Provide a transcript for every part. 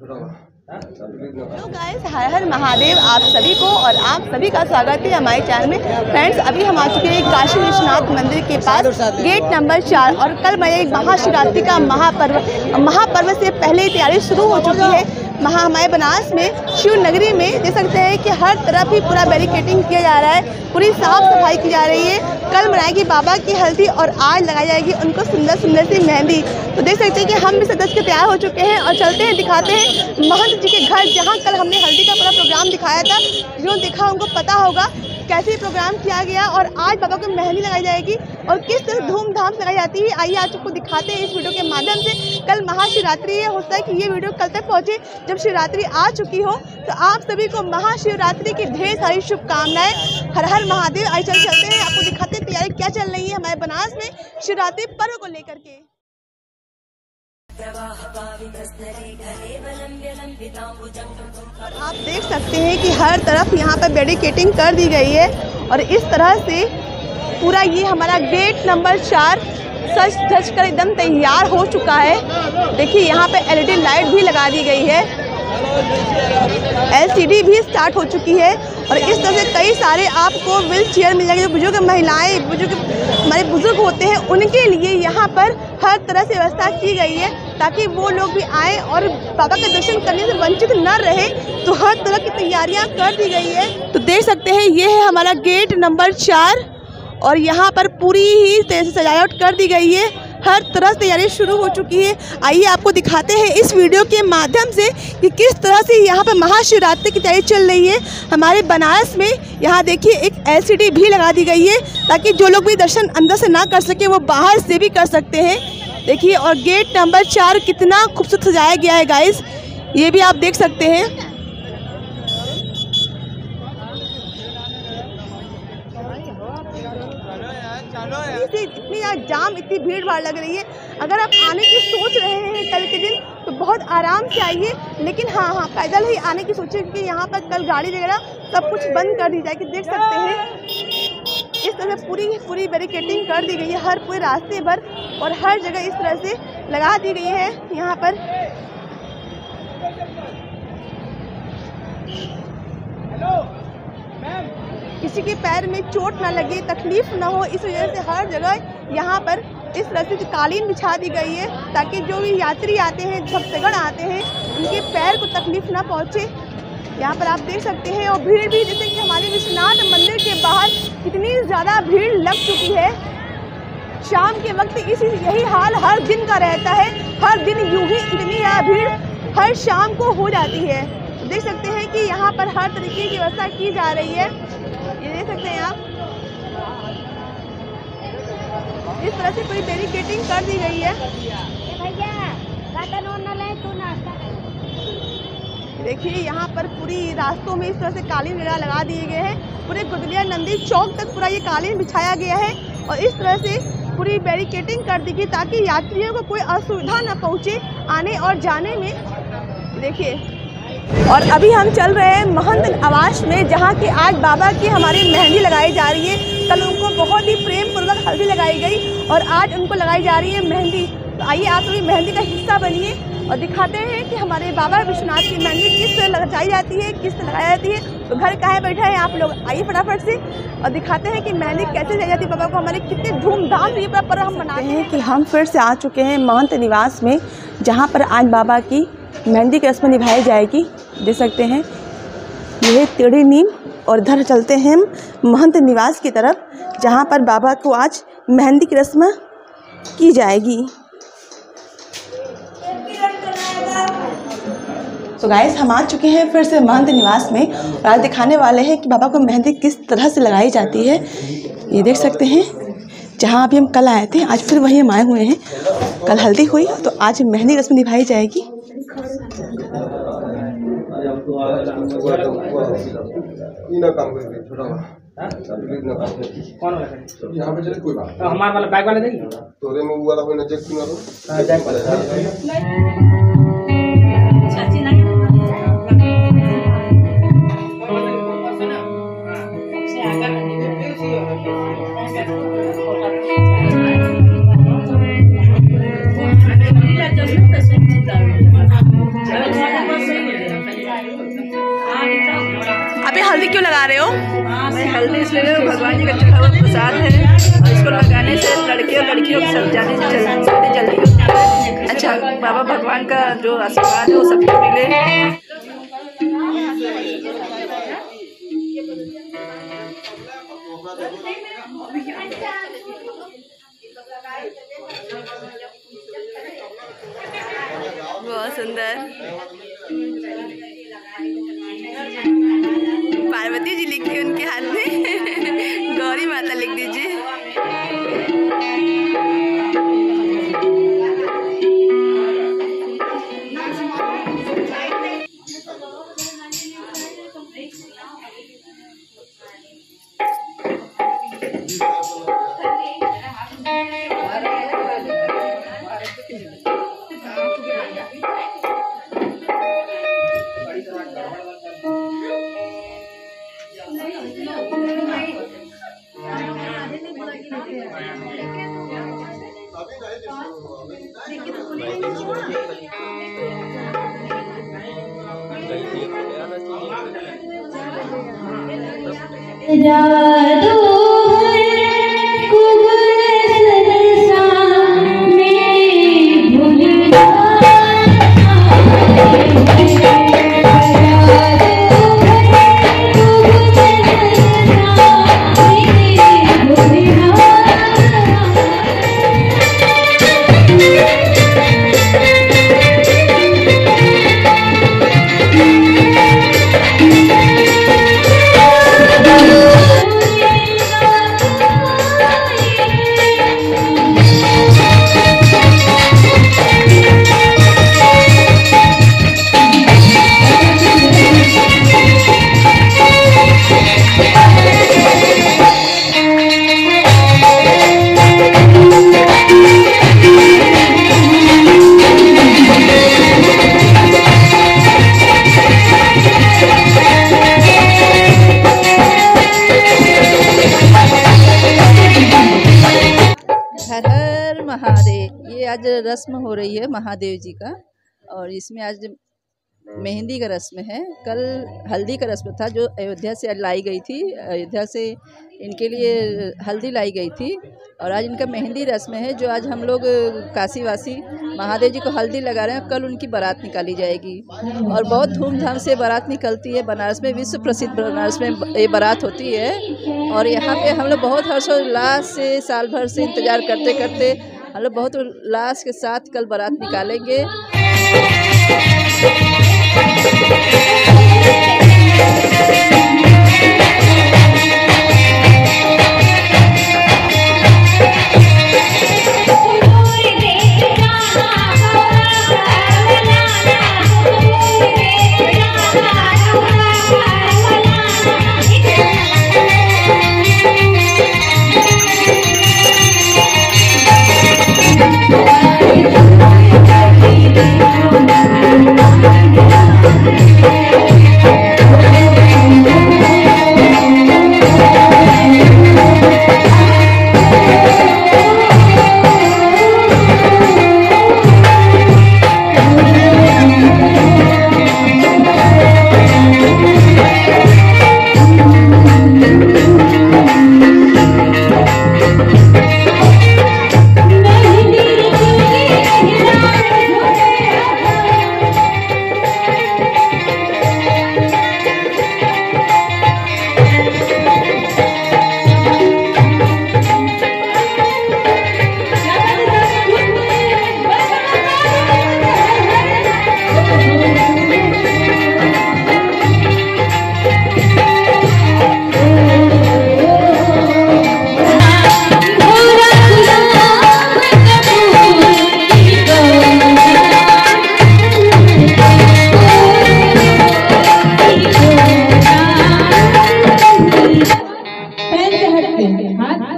Hello guys हर हर महादेव, आप सभी को और आप सभी का स्वागत है हमारे चैनल में। फ्रेंड्स अभी हम आ चुके हैं काशी विश्वनाथ मंदिर के पास। गेट नंबर चार और कल मैं महाशिवरात्रि का महापर्व। महापर्व से पहले तैयारी शुरू हो चुकी है। महा हमारे बनारस में, शिव नगरी में, देख सकते हैं कि हर तरफ़ ही पूरा बैरिकेटिंग किया जा रहा है, पूरी साफ़ सफ़ाई की जा रही है। कल बनाएगी बाबा की हल्दी और आज लगाई जाएगी उनको सुंदर सुंदर सी मेहंदी। तो देख सकते हैं कि हम भी सदस्य के तैयार हो चुके हैं और चलते हैं, दिखाते हैं महंत जी के घर, जहाँ कल हमने हल्दी का पूरा प्रोग्राम दिखाया था। जो देखा उनको पता होगा कैसे प्रोग्राम किया गया और आज बाबा को मेहंदी लगाई जाएगी और किस तरह धूमधाम से लगाई जाती है आइए आज आपको दिखाते हैं इस वीडियो के माध्यम से। कल महाशिवरात्रि है होता है कि ये वीडियो कल तक पहुँचे जब शिवरात्रि आ चुकी हो। तो आप सभी को महाशिवरात्रि की ढेर सारी शुभकामनाएँ। हर हर महादेव आई चल चलते हैं, आपको दिखाते हैं तैयारी क्या चल रही है हमारे बनारस में शिवरात्रि पर्व को लेकर के। आप देख सकते हैं कि हर तरफ़ यहाँ पर बेडिकेटिंग कर दी गई है और इस तरह से पूरा ये हमारा गेट नंबर चार सच धज कर एकदम तैयार हो चुका है। देखिए यहाँ पे एलईडी लाइट भी लगा दी गई है। एलसीडी भी स्टार्ट हो चुकी है और इस तरह से कई सारे आपको व्हील चेयर मिल जाएँगे। जो बुज़ुर्ग महिलाएँ, बुज़ुर्ग, हमारे बुज़ुर्ग होते हैं, उनके लिए यहाँ पर हर तरह से व्यवस्था की गई है ताकि वो लोग भी आए और बाबा के दर्शन करने से वंचित न रहे। तो हर तरह की तैयारियाँ कर दी गई है। तो देख सकते हैं, ये है हमारा गेट नंबर चार और यहाँ पर पूरी ही तरह से सजावट कर दी गई है। हर तरह से तैयारी शुरू हो चुकी है। आइए आपको दिखाते हैं इस वीडियो के माध्यम से कि किस तरह से यहाँ पर महाशिवरात्रि की तैयारी चल रही है। हमारे बनारस में यहाँ देखिए एक एलसीडी भी लगा दी गई है ताकि जो लोग भी दर्शन अंदर से ना कर सके, वो बाहर से भी कर सकते हैं। देखिए, और गेट नंबर चार कितना खूबसूरत सजाया गया है गाइस ये भी आप देख सकते हैं। इतनी इतनी ज़्यादा जाम, इतनी भीड़ भाड़ लग रही है। अगर आप आने की सोच रहे हैं कल के दिन तो बहुत आराम से आइए। लेकिन हाँ हाँ पैदल ही आने की सोचिए, क्योंकि यहाँ पर कल गाड़ी वगैरह सब कुछ बंद कर दी जाएगी देख सकते हैं। इस तरह से पूरी पूरी बैरिकेटिंग कर दी गई है, हर पूरे रास्ते भर और हर जगह इस तरह से लगा दी गई है, यहाँ पर। किसी के पैर में चोट ना लगे, तकलीफ़ ना हो, इस वजह से हर जगह यहाँ पर इस तरह से कालीन बिछा दी गई है ताकि जो भी यात्री आते हैं, भक्तगण आते हैं, उनके पैर को तकलीफ़ ना पहुँचे। यहाँ पर आप देख सकते हैं और भीड़ भी जैसे कि हमारे विश्वनाथ मंदिर के बाहर कितनी ज़्यादा भीड़ लग चुकी है। शाम के वक्त इसी, यही हाल हर दिन का रहता है। हर दिन यूँ ही इतनी ज़्यादा भीड़ हर शाम को हो जाती है। देख सकते हैं कि यहाँ पर हर तरीके की व्यवस्था की जा रही है। इस तरह से पूरी बैरिकेटिंग कर दी गई है। देखिए यहाँ पर पूरी रास्तों में इस तरह से कालीन वगैरह लगा दिए गए हैं। पूरे गुदलिया नंदी चौक तक पूरा ये कालीन बिछाया गया है और इस तरह से पूरी बैरिकेटिंग कर दी गई ताकि यात्रियों को कोई असुविधा न पहुँचे आने और जाने में। देखिए और अभी हम चल रहे हैं महंत आवास में जहाँ की आज बाबा की हमारी मेहंदी लगाई जा रही है। कल उनको बहुत ही प्रेम पूर्वक हल्दी लगाई गई और आज उनको लगाई जा रही है मेहंदी। तो आइए आप सभी मेहंदी का हिस्सा बनिए और दिखाते हैं कि हमारे बाबा विश्वनाथ की मेहंदी किस तरह लगाई जाती है किस तरह लगाई जाती है। तो घर कहाँ बैठा है आप लोग। आइए फटाफट से और दिखाते हैं कि मेहंदी कैसे लगाई जाती है। बाबा को हमारे कितने धूमधाम से ये पूरा पर्व हम मनाते हैं कि हम फिर से आ चुके हैं महंत निवास में जहाँ पर आज बाबा की मेहंदी की रस्म निभाई जाएगी। देख सकते हैं यह टेढ़ी नीम और इधर चलते हैं हम महंत निवास की तरफ़, जहाँ पर बाबा को आज मेहंदी की रस्म की जाएगी। तो गाइस हम आ चुके हैं फिर से महंत निवास में और आज दिखाने वाले हैं कि बाबा को मेहंदी किस तरह से लगाई जाती है। ये देख सकते हैं, जहाँ अभी हम कल आए थे, आज फिर वहीं हम आए हुए हैं। कल हल्दी हुई तो आज मेहंदी रस्म निभाई जाएगी। कौन वाला? यहाँ पे चले कोई बात तो हमारे वाला बाइक वाले देंगे तोरे में वो वाला कोई नज़र क्यों ना क्यों लगा रहे हो? मैं हल्दी इसलिए भगवान जी का चढ़ा हुआ प्रसाद है। और इसको लगाने से लड़के और लड़कियों की सब जाने जल्दी होती अच्छा बाबा भगवान का जो आशीर्वाद है वो सबको मिले। बहुत सुंदर। पार्वती जी लिखी उनके हाथ में। गौरी माता लिख दीजिए। tidak. आज रस्म हो रही है महादेव जी का, और इसमें आज मेहंदी का रस्म है। कल हल्दी का रस्म था जो अयोध्या से लाई गई थी। अयोध्या से इनके लिए हल्दी लाई गई थी, और आज इनका मेहंदी रस्म है जो आज हम लोग काशीवासी महादेव जी को हल्दी लगा रहे हैं। कल उनकी बारात निकाली जाएगी, और बहुत धूमधाम से बारात निकलती है। बनारस में विश्व प्रसिद्ध बनारस में ये बारात होती है, और यहाँ पे हम लोग बहुत हर्षोल्लास से साल भर से इंतज़ार करते करते हम लोग बहुत उल्लास के साथ कल बारात निकालेंगे।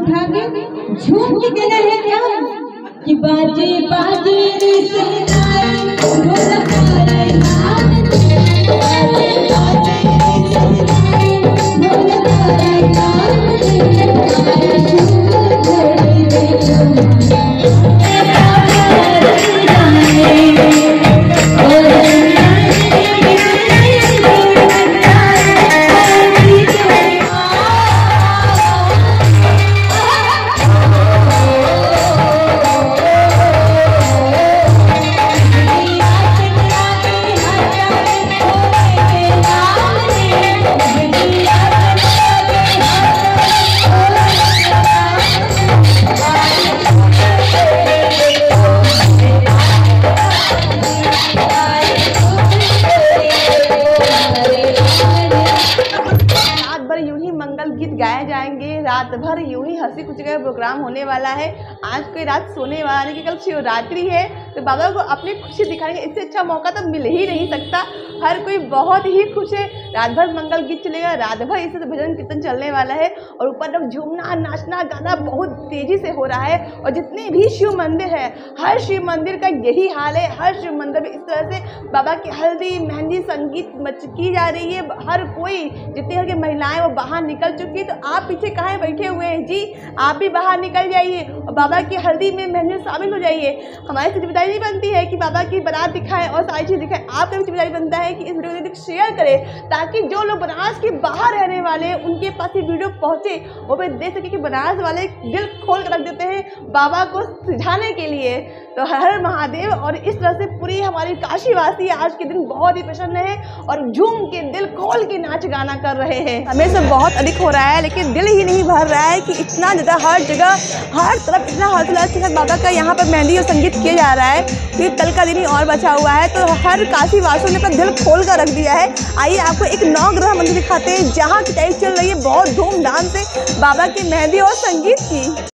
उठा के झूम के गए हैं क्या कि बाजे बाजे रे से ढोलक आए नाम तेरे होने वाला है। आज कोई रात सोने वाला नहीं कि कल शिवरात्रि है। तो बाबा को अपनी खुशी दिखाने का इससे अच्छा मौका तो मिल ही नहीं सकता। हर कोई बहुत ही खुश है। रात भर मंगल गीत चलेगा, रात भर इसे भजन कीर्तन चलने वाला है और ऊपर अब झूमना, नाचना, गाना बहुत तेज़ी से हो रहा है और जितने भी शिव मंदिर है, हर शिव मंदिर का यही हाल है। हर शिव मंदिर में इस तरह से बाबा की हल्दी, मेहंदी, संगीत मच, की जा रही है। हर कोई, जितनी घर की महिलाएँ वो बाहर निकल चुकी है तो आप पीछे कहाँ बैठे हुए हैं? जी, आप भी बाहर निकल जाइए और बाबा की हल्दी में मेहंदी शामिल हो जाइए। हमारे से ज़िम्मेदारी बनती है कि बाबा की बारात दिखाएँ और सारी चीज़ दिखाएँ। आपका भी ज़िम्मेदारी बनता है कि इस वीडियो को शेयर करें, ताकि जो लोग बनारस के बाहर रहने वाले उनके पास ये वीडियो पहुँचे वो भी देख सके कि बनारस वाले दिल खोल कर रख देते हैं बाबा को सुझाने के लिए। तो हर महादेव और इस तरह से पूरी हमारी काशीवासी आज के दिन बहुत ही प्रसन्न है और झूम के दिल खोल के नाच गाना कर रहे हैं। हमें सब बहुत अधिक हो रहा है, लेकिन दिल ही नहीं भर रहा है कि इतना ज़्यादा हर जगह, हर तरफ़ इतना हर्षोल्लास के साथ बाबा का यहाँ पर मेहंदी और संगीत किया जा रहा है फिर कल का दिन ही और बचा हुआ है। तो हर काशी वासियों ने अपना दिल खोल कर रख दिया है। आइए आपको एक नौ ग्रह मंदिर दिखाते हैं, जहाँ की तैयारी चल रही है बहुत धूमधाम से बाबा की मेहंदी और संगीत की।